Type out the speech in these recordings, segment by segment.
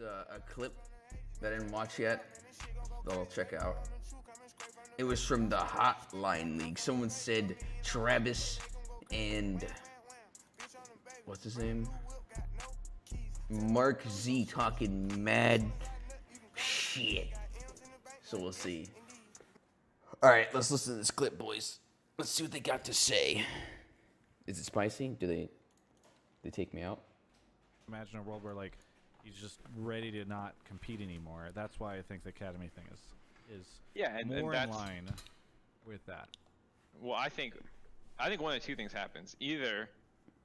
a clip that I didn't watch yet that I'll check out. It was from the Hotline League. Someone said Travis and what's his name? Mark Z talking mad shit. So we'll see. All right, let's listen to this clip, boys. Let's see what they got to say. Is it spicy? Do they they take me out? imagine a world where like he's just ready to not compete anymore. That's why I think the academy thing is is Yeah, and- and more in line with that. Well, I think, I think one of two things happens. Either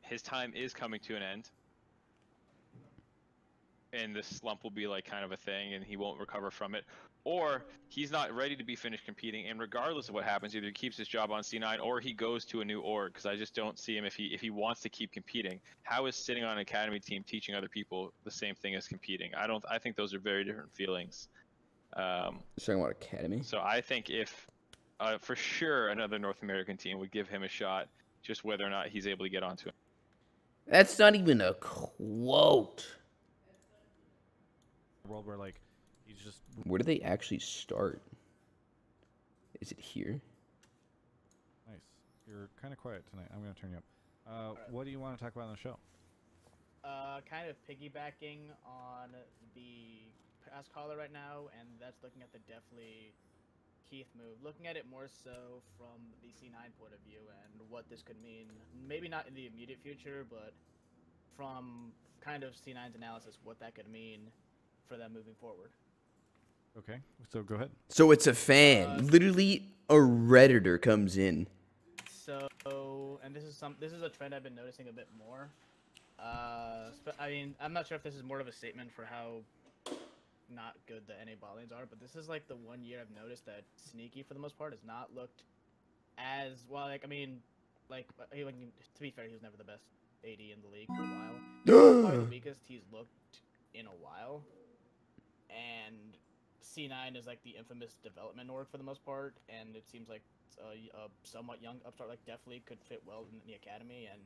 his time is coming to an end, and this slump will be like kind of a thing, and he won't recover from it, or he's not ready to be finished competing, and regardless of what happens, either he keeps his job on C9 or he goes to a new org. Because I just don't see him if he if he wants to keep competing. How is sitting on an academy team teaching other people the same thing as competing? I don't. I think those are very different feelings. Um, talking about Academy. so I think if, uh, for sure, another North American team would give him a shot, just whether or not he's able to get onto it. That's not even a quote. A world where like he's just Where do they actually start? Is it here? nice. You're kind of quiet tonight. I'm gonna turn you up. Uh, what do you want to talk about on the show? Uh, kind of piggybacking on the past caller right now, and that's looking at the Deftly Keith move. Looking at it more so from the C9 point of view and what this could mean. Maybe not in the immediate future, but from kind of C9's analysis, what that could mean for them moving forward. Okay, so go ahead. So it's a fan. Uh, Literally, a redditor comes in. So, and this is some this is a trend I've been noticing a bit more. Uh, sp- I mean, I'm not sure if this is more of a statement for how not good the NA bot lanes are, but this is like the one year I've noticed that Sneaky, for the most part, has not looked as well. Like, I mean, like, he, like, to be fair, he was never the best AD in the league for a while. Probably the weakest he's looked in a while. And C9 is like the infamous development org for the most part, and it seems like uh, a, a uh, somewhat young upstart like definitely could fit well in the academy. And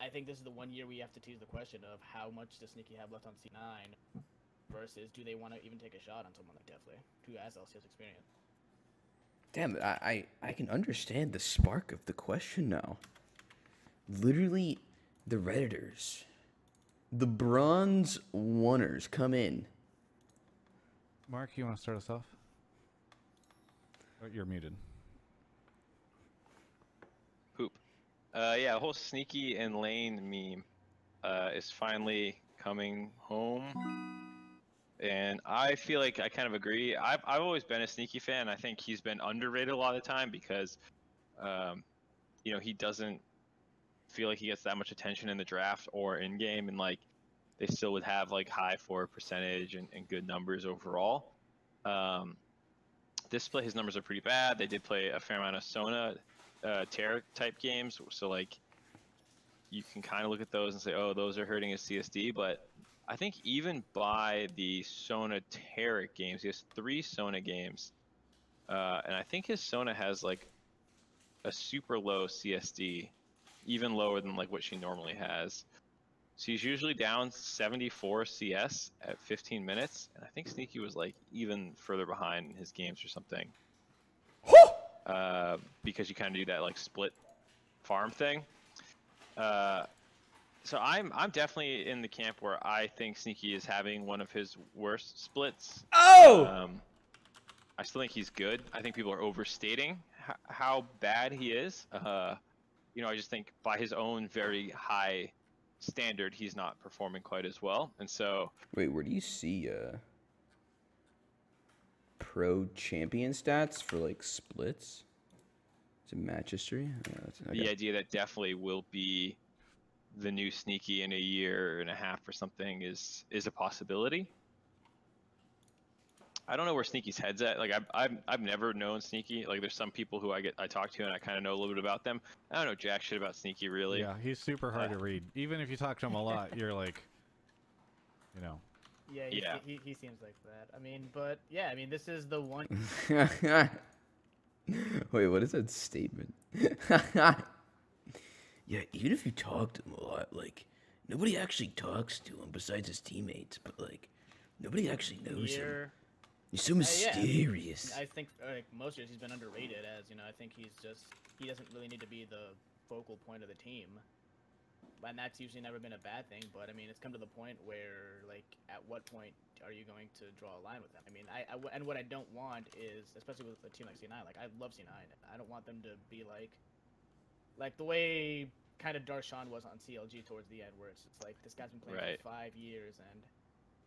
I think this is the one year we have to tease the question of how much does Sneaky have left on C9 versus do they want to even take a shot on someone like Deftly who has LCS experience. Damn, I, I I can understand the spark of the question now. Literally, the redditors, the bronze oneers come in. Mark, you want to start us off? Oh, you're muted. Poop. Uh, yeah, the whole sneaky and lane meme uh, is finally coming home. And I feel like I kind of agree. I've, I've always been a sneaky fan. I think he's been underrated a lot of the time because, um, you know, he doesn't feel like he gets that much attention in the draft or in game. And like, they still would have like high for percentage and, and good numbers overall. Um, this play, his numbers are pretty bad. They did play a fair amount of Sona uh, Taric type games, so like you can kind of look at those and say, oh, those are hurting his CSD. But I think even by the Sona Taric games, he has three Sona games, uh, and I think his Sona has like a super low CSD, even lower than like what she normally has. So he's usually down 74 CS at 15 minutes, and I think Sneaky was like even further behind in his games or something. uh, because you kind of do that like split farm thing. Uh, so I'm I'm definitely in the camp where I think Sneaky is having one of his worst splits. Oh! Um, I still think he's good. I think people are overstating h- how bad he is. Uh, you know, I just think by his own very high standard, he's not performing quite as well. And so, Wait, where do you see uh pro champion stats for like splits? Is it match history? Uh, that's- the okay. idea that Deftly will be the new sneaky in a year and a half or something is is a possibility. I don't know where Sneaky's head's at. Like I've, I've I've never known Sneaky. Like there's some people who I get I talk to and I kind of know a little bit about them. I don't know jack shit about Sneaky really. Yeah, he's super hard Uh, to read. Even if you talk to him a lot, you're like, you know, Yeah, he, Yeah. He, he seems like that. I mean, but yeah, I mean, this is the one. Wait, what is that statement? yeah, even if you talk to him a lot, like nobody actually talks to him besides his teammates. But like, Nobody actually knows him. Year. He's so Uh, yeah, I mysterious. I think uh, like most years he's been underrated as you know. I think he's just he doesn't really need to be the focal point of the team, and that's usually never been a bad thing. But I mean, it's come to the point where like, at what point are you going to draw a line with them? I mean, I and what I don't want is, especially with a team like C9, like I love C9. I don't want them to be like, like the way kind of Darshan was on CLG towards the end, where it's just like this guy's been playing Right. for five years and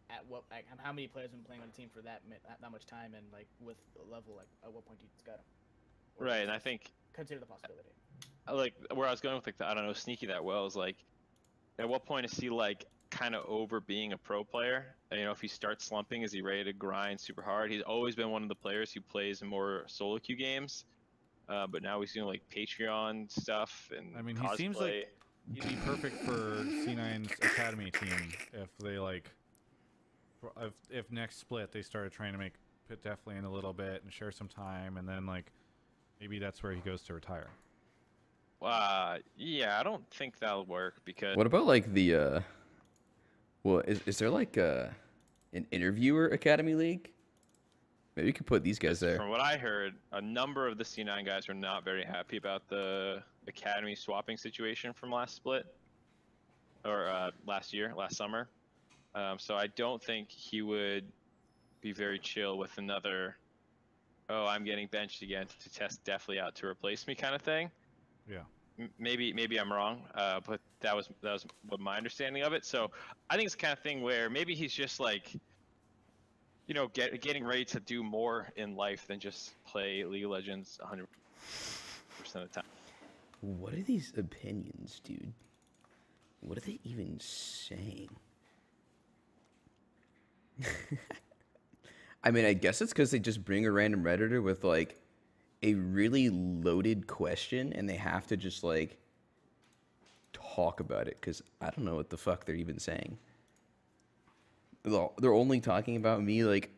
at what like how many players have been playing on a team for that that, that much time and like with a level like at what point do you just got him? Or Right, and I think consider the possibility. I like where I was going with like the I don't know sneaky that well is like at what point is he like kind of over being a pro player? You know, if he starts slumping, is he ready to grind super hard? He's always been one of the players who plays more solo queue games, uh, but now he's doing like Patreon stuff and I mean, he seems like he'd be perfect for C9's academy team if they like, for- if, if next split they started trying to make pit Deftly in a little bit and share some time, and then like maybe that's where he goes to retire. Uh, yeah, I don't think that'll work because What about like the uh well is is there like uh an interviewer academy league? Maybe you could put these guys there. From what I heard, a number of the C9 guys were not very happy about the academy swapping situation from last split or uh, last year, last summer. Um, so I don't think he would be very chill with another. Oh, I'm getting benched again to test Deftly out to replace me kind of thing. Yeah. M- Maybe maybe I'm wrong, uh, but that was that was what my understanding of it. So I think it's the kind of thing where maybe he's just like you know, get, getting ready to do more in life than just play League of Legends 100% of the time. What are these opinions, dude? What are they even saying? I mean, I guess it's because they just bring a random redditor with like a really loaded question, and they have to just like talk about it because I don't know what the fuck they're even saying. They're only talking about me like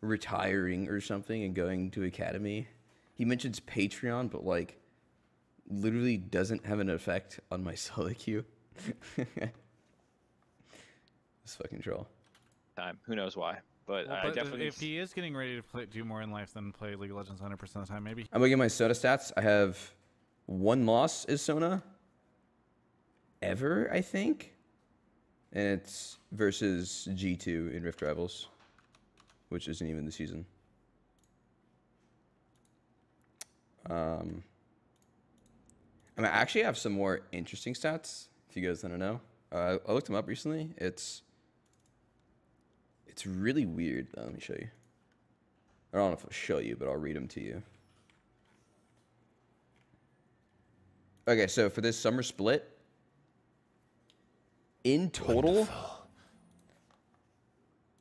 retiring or something and going to academy. He mentions Patreon, but like literally doesn't have an effect on my solo queue. this fucking troll. Time. Who knows why? But Well, I but definitely. if he is getting ready to play, do more in life than play League of Legends 100% of the time, maybe I'm looking at my Sona stats. I have one loss is Sona ever, I think. And it's versus G2 in Rift Rivals, which isn't even the season. Um, I mean, I actually have some more interesting stats. If you guys want to know, uh, I looked them up recently. It's it's really weird. Uh, let me show you. I don't know if I'll show you, but I'll read them to you. Okay, so for this summer split, in total,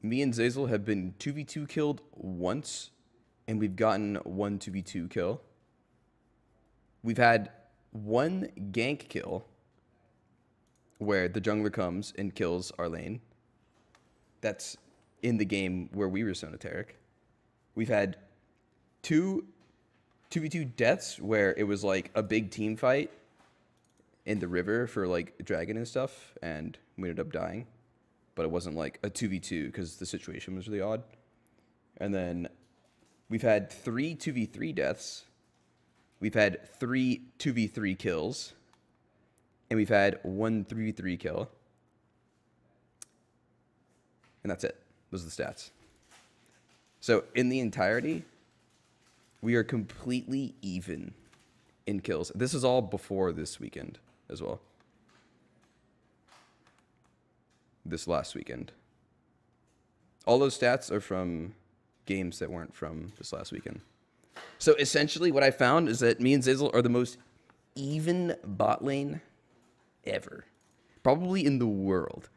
me and Zeyzal have been 2v2 killed once, and we've gotten one 2v2 kill. We've had one gank kill where the jungler comes and kills our lane. That's in the game where we were Sona Taric. We've had two 2v2 deaths where it was like a big team fight in the river for like dragon and stuff and we ended up dying. But it wasn't like a 2v2 because the situation was really odd. And then we've had three 2v3 deaths. We've had three 2v3 kills. And we've had one 3v3 kill. And that's it those are the stats so in the entirety we are completely even in kills. This is all before this weekend as well. This last weekend. All those stats are from games that weren't from this last weekend. So essentially, what I found is that me and Zeyzal are the most even bot lane ever. Probably in the world.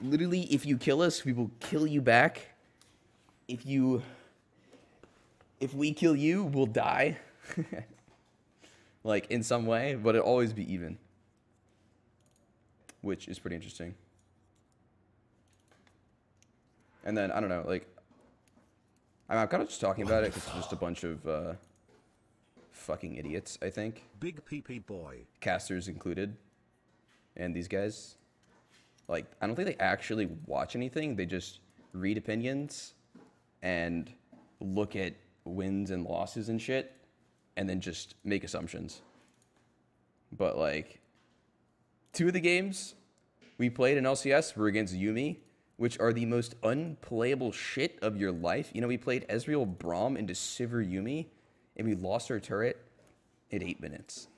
Literally, if you kill us, we will kill you back. If you if we kill you, we'll die. like in some way, but it'll always be even. Which is pretty interesting. And then I don't know, like I'm, kind of just talking about it because it's just a bunch of uh, fucking idiots. I think Big PP boy. casters included, and these guys. Like I don't think they actually watch anything. They just read opinions and look at wins and losses and shit and then just make assumptions. But like two of the games we played in LCS were against Yuumi, which are the most unplayable shit of your life. You know, we played Ezreal Braum into Sivir Yuumi and we lost our turret in eight minutes.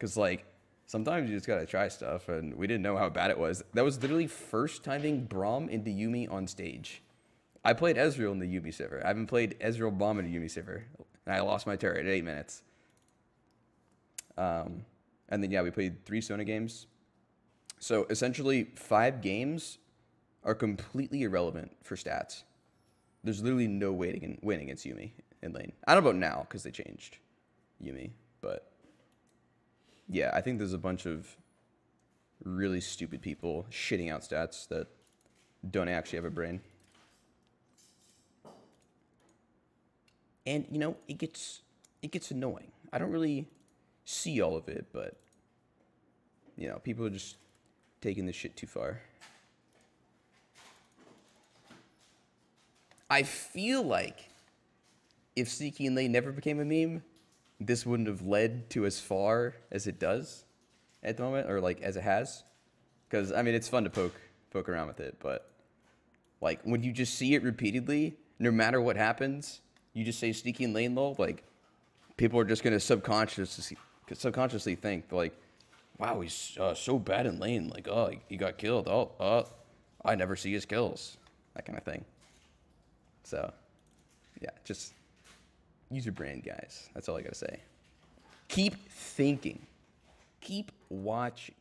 Because, like, sometimes you just gotta try stuff, and we didn't know how bad it was. That was literally first timing Braum into Yuumi on stage. I played Ezreal in the Yuumi Sivir. I haven't played Ezreal Braum in a Yuumi Sivir. And I lost my turret at eight minutes. Um, and then, yeah, we played three Sona games. So essentially, five games are completely irrelevant for stats. There's literally no way to win against Yuumi in lane. I don't know about now because they changed Yuumi, but yeah, I think there's a bunch of really stupid people shitting out stats that don't actually have a brain. And you know, it gets it gets annoying. I don't really see all of it, but you know, people are just taking this shit too far. I feel like if Sneaky and Lane never became a meme, this wouldn't have led to as far as it does at the moment, or like as it has. Because I mean, it's fun to poke poke around with it, but like when you just see it repeatedly, no matter what happens, you just say Sneaky and Lane low, like people are just gonna subconsciously subconsciously think like, wow, he's uh, so bad in lane, like oh he got killed, oh uh, I never see his kills, that kind of thing. So, yeah, just use your brand, guys. That's all I gotta say. Keep thinking. Keep watching.